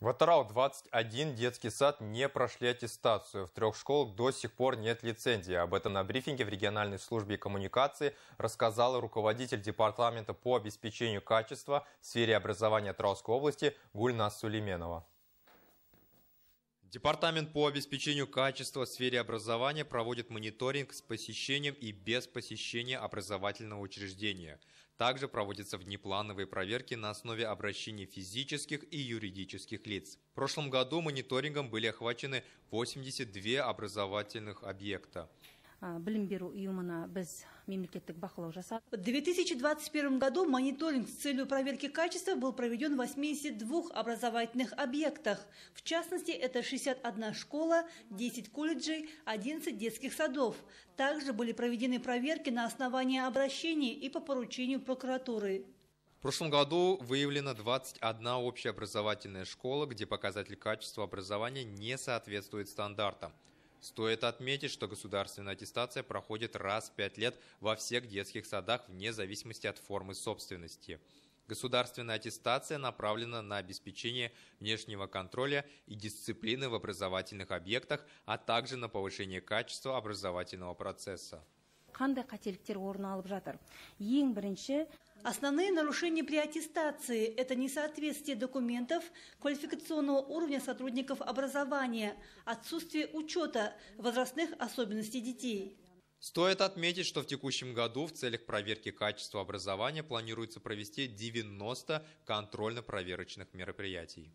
В Атарау-21 детский сад не прошли аттестацию. В трех школах до сих пор нет лицензии. Об этом на брифинге в региональной службе коммуникации рассказала руководитель департамента по обеспечению качества в сфере образования Атарауской области Гульнас Сулейменова. Департамент по обеспечению качества в сфере образования проводит мониторинг с посещением и без посещения образовательного учреждения. Также проводятся внеплановые проверки на основе обращений физических и юридических лиц. В прошлом году мониторингом были охвачены 82 образовательных объекта. білім беру ұйымына біз мемлекеттік бақылау жасадық В 2021 году мониторинг с целью проверки качества был проведен в 82 образовательных объектах. В частности, это 61 школа, 10 колледжей, 11 детских садов. Также были проведены проверки на основании обращений и по поручению прокуратуры. В прошлом году выявлено 21 общеобразовательная школа, где показатель качества образования не соответствует стандартам. Стоит отметить, что государственная аттестация проходит раз в пять лет во всех детских садах вне зависимости от формы собственности. Государственная аттестация направлена на обеспечение внешнего контроля и дисциплины в образовательных объектах, а также на повышение качества образовательного процесса қандай қателіктер орын алып жатыр ең бірінші Основные нарушения при аттестации – это несоответствие документов квалификационного уровня сотрудников образования, отсутствие учета возрастных особенностей детей. Стоит отметить, что в текущем году в целях проверки качества образования планируется провести 90 контрольно-проверочных мероприятий.